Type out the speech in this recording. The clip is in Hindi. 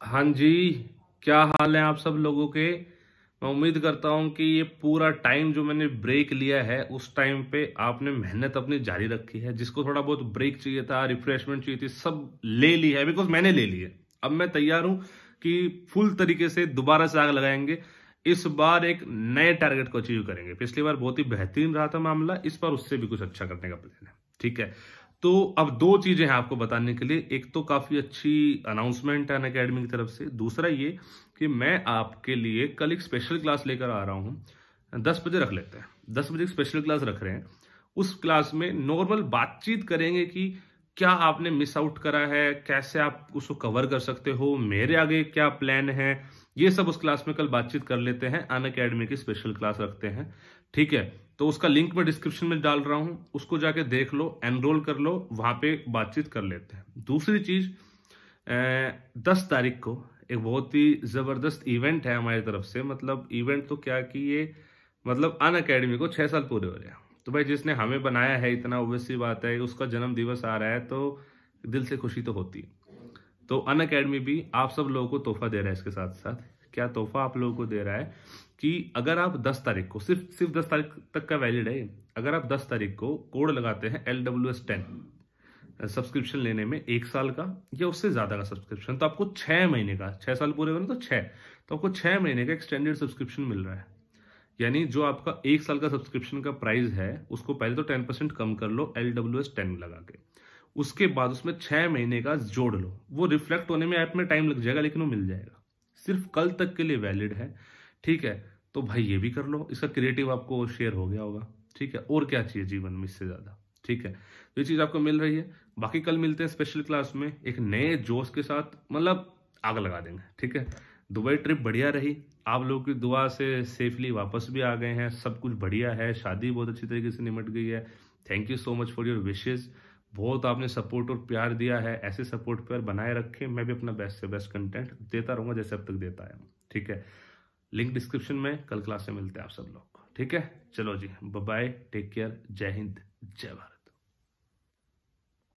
हाँ जी, क्या हाल है आप सब लोगों के? मैं उम्मीद करता हूँ कि ये पूरा टाइम जो मैंने ब्रेक लिया है, उस टाइम पे आपने मेहनत अपनी जारी रखी है। जिसको थोड़ा बहुत ब्रेक चाहिए था रिफ्रेशमेंट चाहिए थी, सब ले ली है बिकॉज़ मैंने ले ली है। अब मैं तैयार हूँ कि फुल तरीके से दोबारा से आग लगाएँगे। इस बार एक नए टारगेट को अचीव करेंगे। पिछली बार बहुत ही बेहतरीन रहा था मामला, इस बार उससे भी कुछ अच्छा करने का प्लान है। ठीक है? तो अब दो चीज़ें हैं आपको बताने के लिए। एक तो काफ़ी अच्छी अनाउंसमेंट है अकेडमी की तरफ़ से। दूसरा ये कि मैं आपके लिए कल एक स्पेशल क्लास लेकर आ रहा हूँ। दस बजे रख लेते हैं। दस बजे स्पेशल क्लास रख रहे हैं। उस क्लास में नॉर्मल बातचीत करेंगे कि क्या आपने मिस आउट करा है? कैसे आप उसको कवर कर सकते हो? मेरे आगे क्या प्लान है? ये सब उस क्लास में कल बातचीत कर लेते हैं। अन अकेडमी की स्पेशल क्लास रखते हैं। ठीक है? तो उसका लिंक मैं डिस्क्रिप्शन में डाल रहा हूँ। उसको जाके देख लो एनरोल कर लो, वहाँ पे बातचीत कर लेते हैं। दूसरी चीज़ दस तारीख को एक बहुत ही ज़बरदस्त इवेंट है हमारी तरफ़ से। मतलब इवेंट तो क्या कि ये मतलब अन अकेडमी को छह साल पूरे हो रहे हैं। तो भाई जिसने हमें बनाया है, इतना ओबियसली बात है, उसका जन्म दिवस आ रहा है तो दिल से खुशी तो होती है। तो अन अकेडमी भी आप सब लोगों को तोहफा दे रहा है इसके साथ साथ क्या तोहफा आप लोगों को दे रहा है कि अगर आप 10 तारीख को, सिर्फ़ सिर्फ़ 10 तारीख तक का वैलिड है, अगर आप 10 तारीख को कोड लगाते हैं L W S ten subscription लेने में एक साल का या उससे ज़्यादा का सब्सक्रिप्शन तो आपको छह महीने का, छह साल पूरे होने तो छह तो आपको छह महीने का एक्सटेंडेड सब्सक्रिप्शन मिल रहा है। यानी जो आपका एक साल का सब्सक्रिप्शन का प्राइस है, उसको पहले तो टेन परसेंट कम कर लो एल डब्ल्यू एस टेन लगा के। उसके बाद उसमें छह महीने का जोड़ लो। वो रिफ्लेक्ट होने में ऐप में टाइम लग जाएगा, लेकिन वो मिल जाएगा। सिर्फ़ कल तक के लिए वैलिड है। ठीक है तो भाई ये भी कर लो। इसका क्रिएटिव आपको शेयर हो गया होगा। ठीक है, और क्या चाहिए जीवन में इससे ज़्यादा? ठीक है तो ये चीज़ आपको मिल रही है। बाकी कल मिलते हैं स्पेशल क्लास में एक नए जोश के साथ मतलब आग लगा देंगे। ठीक है, दुबई ट्रिप बढ़िया रही। आप लोगों की दुआ से सेफली वापस भी आ गए हैं। सब कुछ बढ़िया है। शादी बहुत अच्छी तरीके से निमट गई है। Thank you so much for your wishes बहुत आपने सपोर्ट और प्यार दिया है, ऐसे सपोर्ट प्यार बनाए रखे, मैं भी अपना बेस्ट से बेस्ट कंटेंट देता रहूँगा जैसे अब तक देता आया हूँ, ठीक है? लिंक डिस्क्रिप्शन में, कल क्लास में मिलते हैं आप सब लोग, ठीक है? चलो जी बाय टेक केयर जय हिंद, जय भारत।